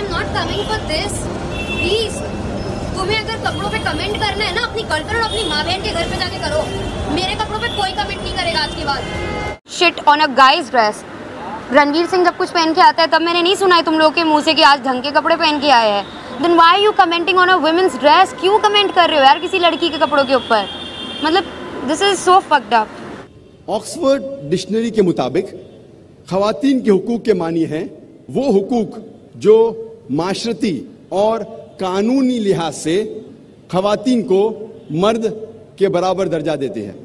I am not coming for this please तुम्हें अगर कपड़ों पे कमेंट करना है ना, अपनी गर्लफ्रेंड और अपनी माँ बहन के घर पे जाके करो। मेरे कपड़ों पे कोई कमेंट नहीं करेगा आज के बाद shit on a guy's dress Ranveer Singh जब कुछ पहन के आता है, तब मैंने नहीं सुना है तुम लोग के मुँह से कि आज ढंग के कपड़े पहन के आए हैं। Then why you commenting on a women's dress क्यों कमेंट कर रहे हो यार किसी लड़की के कपड़ों के ऊपर? मतलब this is so fucked up Oxford dictionary के मुताबिक, खातन के हुकूक के मानी हैं, वो हुकूक जो माशरती और कानूनी लिहाज से खातन को मर्द के बराबर दर्जा देते हैं।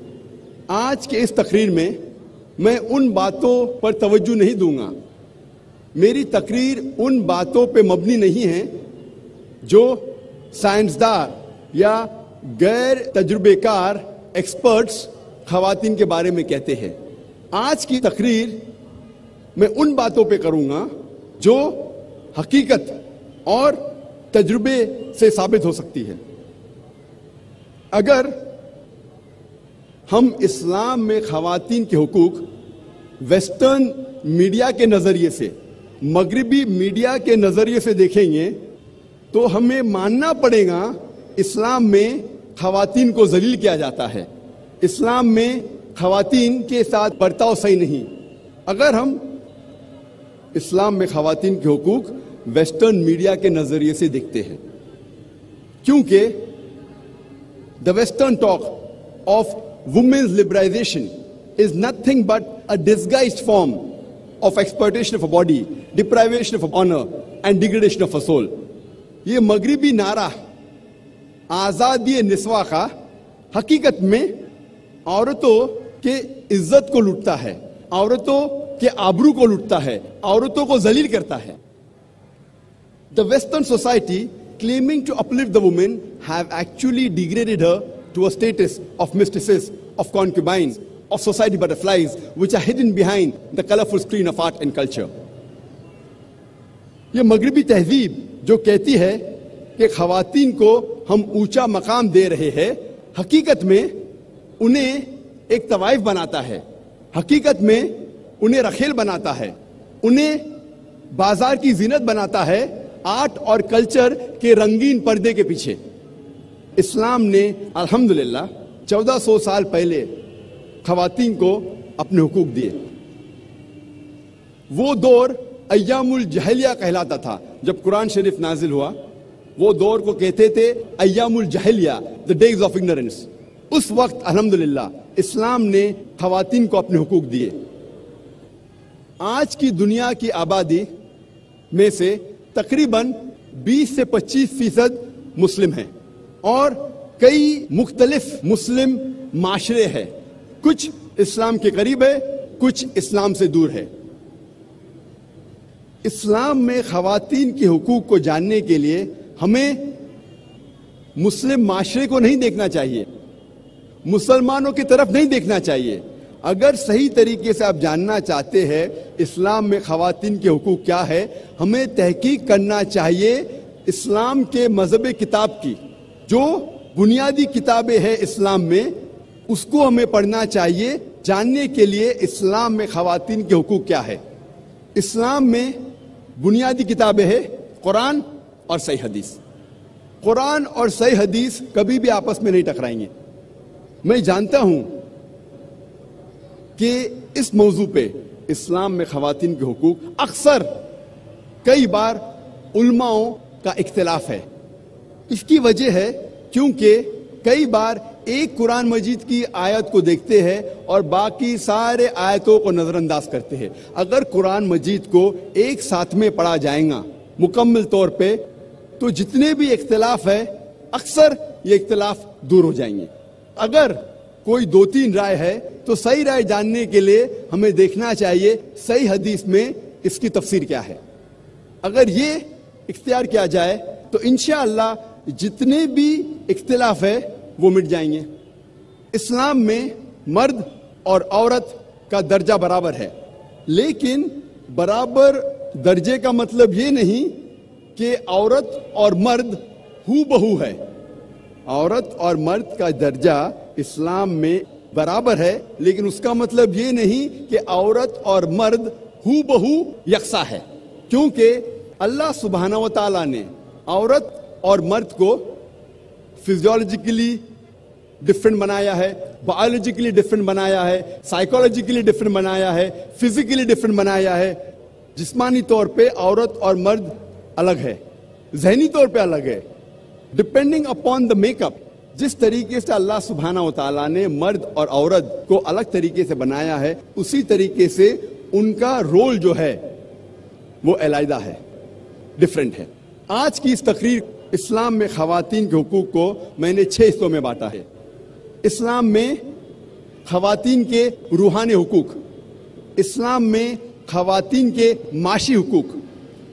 आज के इस तकरीर में मैं उन बातों पर तवज्जो नहीं दूँगा। मेरी तकरीर उन बातों पे मबनी नहीं है जो साइंसदार या गैर तजुर्बेकार एक्सपर्ट्स खातन के बारे में कहते हैं। आज की तकरीर मैं उन बातों पे करूँगा जो हकीकत और तजुर्बे से साबित हो सकती है। अगर हम इस्लाम में खातन के हकूक वेस्टर्न मीडिया के नज़रिए से, मगरबी मीडिया के नज़रिए से देखेंगे तो हमें मानना पड़ेगा इस्लाम में खातन को जलील किया जाता है। इस्लाम में खातन के साथ बर्ताव सही नहीं। अगर हम इस्लाम में खातन के हकूक वेस्टर्न मीडिया के नज़रिए से देखते हैं क्योंकि the western talk of women's liberalization is nothing but a disguised form of exploitation of a body, deprivation of honor, and degradation of a soul. ये मगरबी नारा आज़ादी निस्वा का हकीकत में औरतों के इज़्ज़त को लूटता है औरतों के आबरू को लूटता है औरतों को जलील करता है the western society claiming to uplift the women have actually degraded her to a status of mistresses of concubines of society butterflies, which are hidden behind the colorful screen of art and culture. ये मगरबी तहजीब जो कहती है कि खातन को हम ऊँचा मकाम दे रहे हैं, हकीकत में उन्हें एक तवाइफ बनाता है हकीकत में उन्हें रखेल बनाता है उन्हें बाज़ार की जीनत बनाता है आर्ट और कल्चर के रंगीन पर्दे के पीछे। इस्लाम ने, अल्हम्दुलिल्लाह 1400 साल पहले खातन को अपने हुकूक दिए। वो दौर अयामुल जहलिया कहलाता था। जब कुरान शरीफ नाजिल हुआ, वो दौर को कहते थे अयामुल जहलिया, द डेज़ ऑफ़ इग्नोरेंस। उस वक्त, अल्हम्दुलिल्लाह, इस्लाम ने खातन को अपने हुकूक दिए। आज की दुनिया की आबादी में से तकरीबन 20 से 25 फ़ीसद मुस्लिम हैं। और कई मुख्तलिफ़ मुस्लिम माशरे हैं। कुछ इस्लाम के करीब है, कुछ इस्लाम से दूर है। इस्लाम में खातन के हकूक को जानने के लिए हमें मुस्लिम माशरे को नहीं देखना चाहिए। मुसलमानों की तरफ़ नहीं देखना चाहिए। अगर सही तरीके से आप जानना चाहते हैं, इस्लाम में खातन के हकूक क्या है, हमें तहकीक करना चाहिए इस्लाम के मज़हब किताब की। जो बुनियादी किताबें हैं इस्लाम में, उसको हमें पढ़ना चाहिए, जानने के लिए इस्लाम में खातन के हकूक क्या है। इस्लाम में बुनियादी किताबें हैं, कुरान और सही हदीस। कुरान और सही हदीस कभी भी आपस में नहीं टकराएँगे। मैं जानता हूँ कि इस मौजू पे इस्लाम में खातन के हकूक अक्सर कई बार उलमाओं का इख्तलाफ है। इसकी वजह है क्योंकि कई बार एक कुरान मजीद की आयत को देखते हैं और बाकी सारे आयतों को नजरअंदाज करते हैं। अगर कुरान मजीद को एक साथ में पढ़ा जाएगा मुकम्मल तौर पे तो जितने भी इख्तलाफ है, अक्सर ये इख्तलाफ दूर हो जाएँगे। अगर कोई दो तीन राय है तो सही राय जानने के लिए हमें देखना चाहिए सही हदीस में इसकी तफसीर क्या है। अगर ये इख्तियार किया जाए तो इनशा जितने भी इख्तलाफ है, वो मिट जाएँगे। इस्लाम में मर्द और औरत का दर्जा बराबर है, लेकिन बराबर दर्जे का मतलब ये नहीं कि औरत और मर्द हु बहू है। औरत और मर्द का दर्जा इस्लाम में बराबर है, लेकिन उसका मतलब ये नहीं कि औरत और मर्द हु बहू यकसा है, क्योंकि अल्लाह सुबहाना ताला ने औरत और मर्द को फिजियोलॉजिकली डिफरेंट बनाया है बायोलॉजिकली डिफरेंट बनाया है साइकोलॉजिकली डिफरेंट बनाया है फिजिकली डिफरेंट बनाया है। जिस्मानी तौर पे औरत और मर्द अलग है, जहनी तौर पे अलग है। डिपेंडिंग अपॉन द मेकअप जिस तरीके से अल्लाह सुबहाना तआला ने मर्द और औरत को अलग तरीके से बनाया है, उसी तरीके से उनका रोल जो है, वो अलायदा है डिफरेंट है। आज की इस तकरीर इस्लाम में खातन के हकूक को मैंने छह हिस्सों में बांटा है। इस्लाम में खातन के रूहानी हकूक, इस्लाम में खातन के माशी हकूक,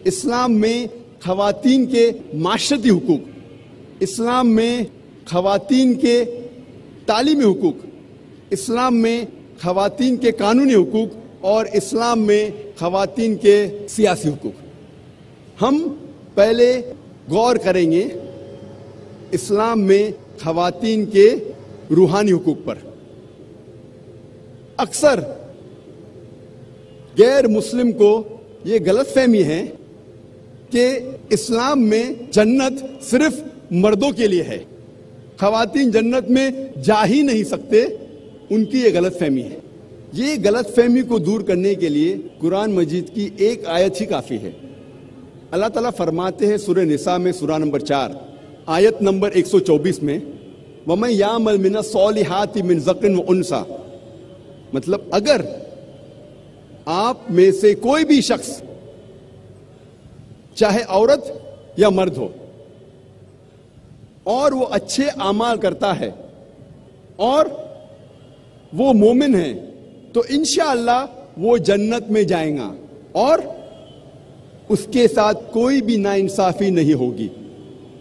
इस्लाम में खातन के माशरती हकूक इस्लाम में खातन के तालीमी हकूक, इस्लाम में खातन के कानूनी हकूक और इस्लाम में खातन के सियासी हकूक। हम पहले गौर करेंगे इस्लाम में खातन के रूहानी हकूक पर। अक्सर गैर मुस्लिम को यह गलत फहमी है कि इस्लाम में जन्नत सिर्फ़ मर्दों के लिए है। खातन जन्नत में जा ही नहीं सकते, उनकी यह गलत फहमी है। ये गलत फहमी को दूर करने के लिए कुरान मजीद की एक आयत ही काफ़ी है। अल्लाह ताला फरमाते हैं सुर निसा में सुरा नंबर चार, आयत नंबर 124 में वम यामल मिना सोलिहात मिन जकिन व उनसा। मतलब अगर आप में से कोई भी शख्स, चाहे औरत या मर्द हो और वो अच्छे अमाल करता है। और वो मोमिन है। तो इनशा वो जन्नत में जाएगा और उसके साथ कोई भी नाइंसाफी नहीं होगी।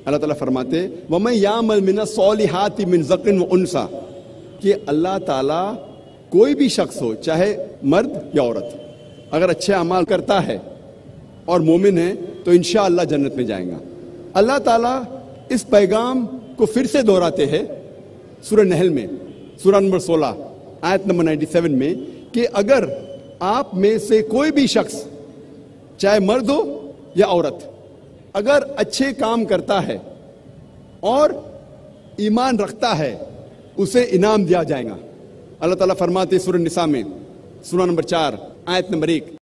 अल्लाह ताला फरमाते वम यामल मिना सोलिहात मिन जकिन व उनसा कि अल्लाह ताला कोई भी शख्स हो, चाहे मर्द या औरत, अगर अच्छे अमाल करता है और मोमिन है तो इनशा जन्नत में जाएगा। अल्लाह ताला इस पैगाम को फिर से दोहराते हैं सूरह नहल में सूरह नंबर 16 आयत नंबर 97 में कि अगर आप में से कोई भी शख्स, चाहे मर्द हो या औरत, अगर अच्छे काम करता है और ईमान रखता है, उसे इनाम दिया जाएगा। अल्लाह ताला फरमाते सूरह निसा में, सूरह नंबर चार, आयत नंबर एक।